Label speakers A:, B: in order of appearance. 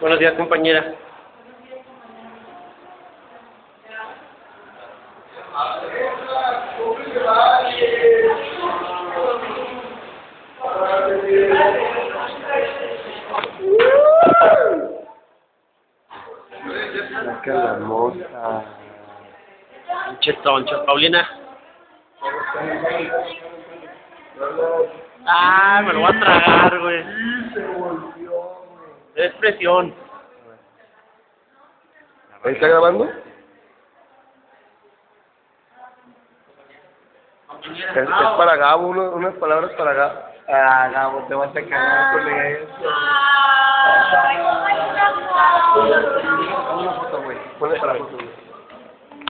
A: Buenos días, compañera.
B: La mota.
A: Pinche toncho, Paulina. Ah, me lo voy a tragar, güey. Es presión.
B: ¿Ahí está grabando? Es, es para Gabo, uno- unas palabras para Gabo. Ah, Gabo, te vas a cagar con eso. Una foto, güey. Ponle para la foto, güey.